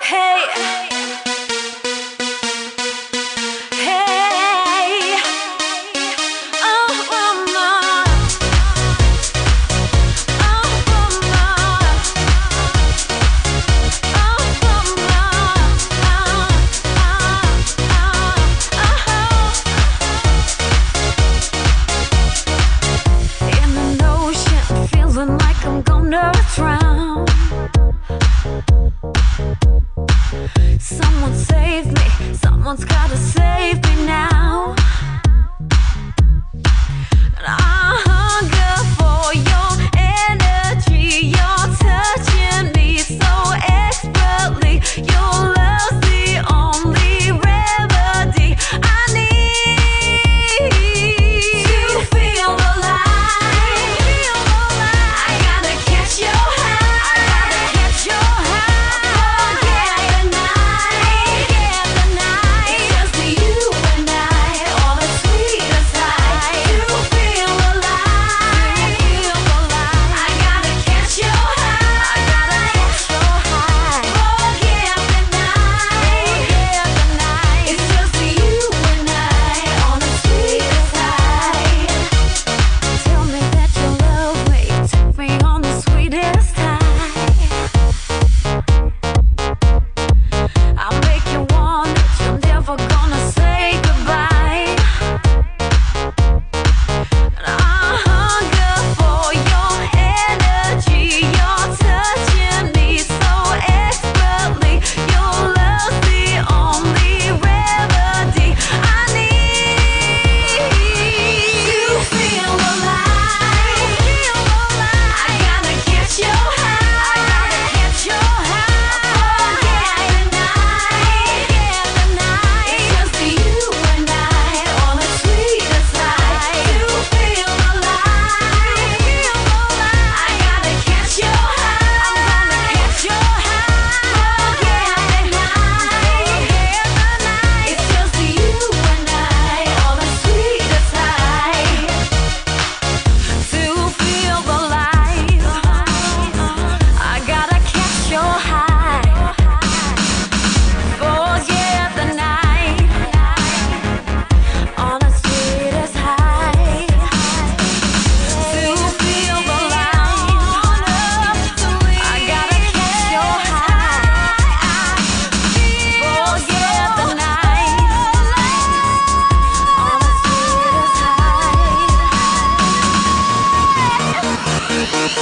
Hey, hey, Someone save me, someone's gotta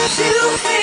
to me.